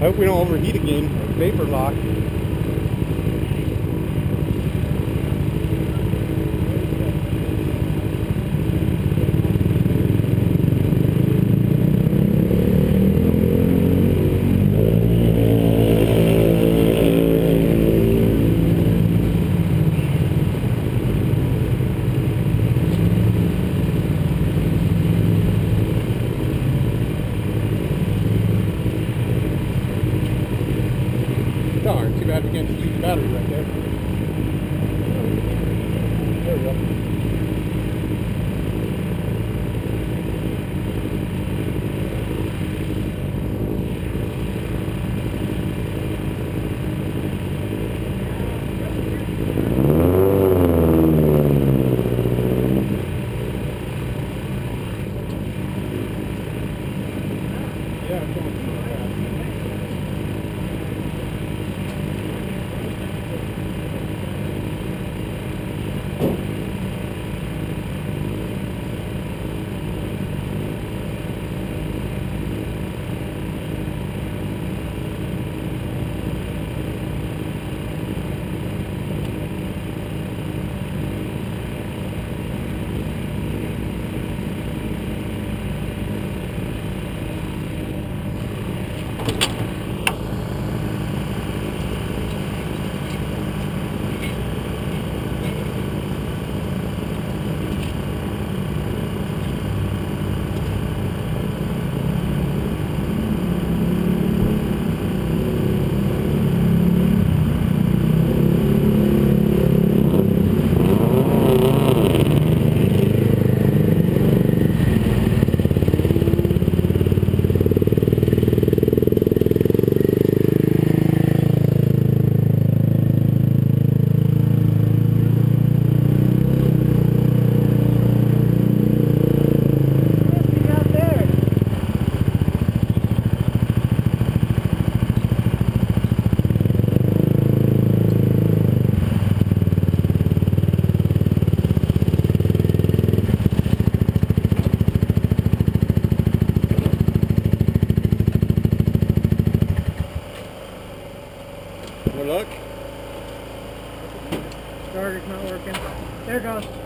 I hope we don't overheat again. Vapor lock. Too bad we use the battery right there. There we go. Yeah, Luck. Starter's not working. There it goes.